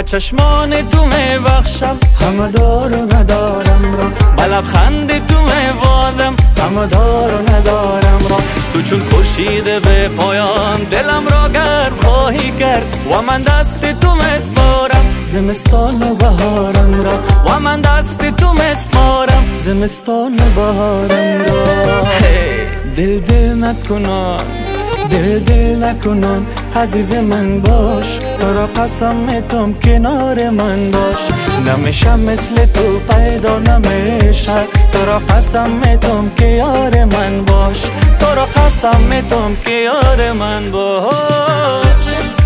با چشمان تو بخشم همه دار و ندارم را. با خند تو بازم همه دار و ندارم را. تو چون خوشیده به پایان دلم را گرم خواهی کرد و من دست تو مسپارم زمستان و بهارم را. و من دست تو مسپارم زمستان و بهارم را. دل دل نکنم دل دل نکنان عزیز من باش. تو را قسم توم کنار من باش. نمیشم مثل تو پیدا نمیشه. تو را قسم توم که یار من باش. تو را قسم توم که یار من باش.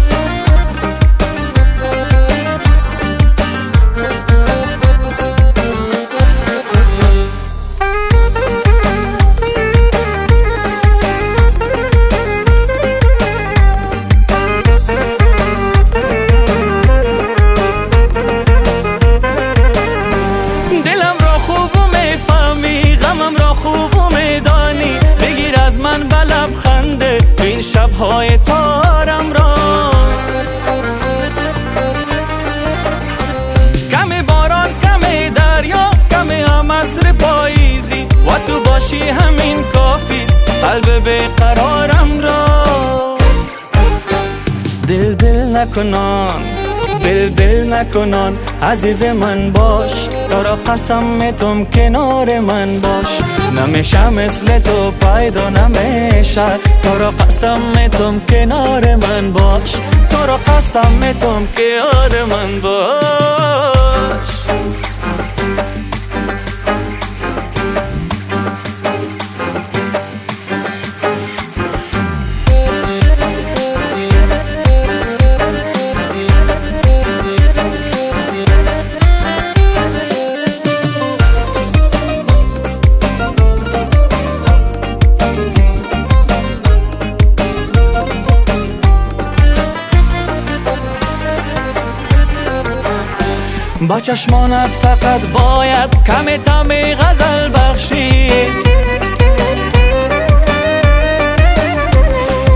شبهای تارم را. کم باران کم دریا کم هم عصر پاییزی و تو باشی همین کافیست قلب قرارم را. دل دل نکنان دل دل نکنان عزیز من باش. تو را قسم توم کنار من باش. نمیشه مثل تو پیدا نمیشه. تو را قسم توم کنار من باش. تو را قسم توم کنار من باش. با چشمانت فقط باید کم تم غزل بخشی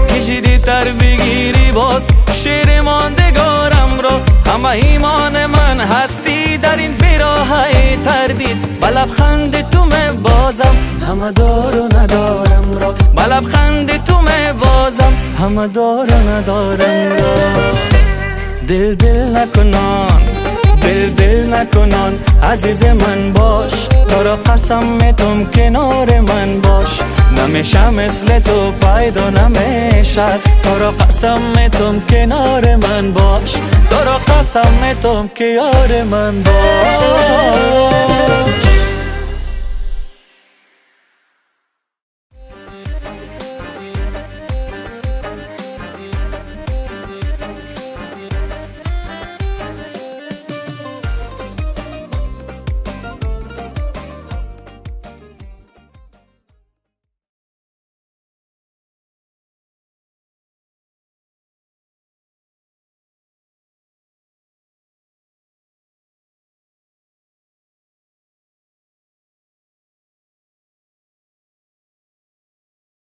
کشیدی تر بگیری باز شیر ماندگارم رو. همه ایمان من هستی در این بیراه تردید. بلب خند تو بازم همه دار و ندارم را. بلب خند تو بازم همه دار و ندارم را. دل دل نکنان دل نکنان عزیز من باش. تو را قسم توم کنار من باش. نمیشه مثل تو پیدا نمیشه تو را قسم توم کنار من باش. تو را قسم توم که یار من باش.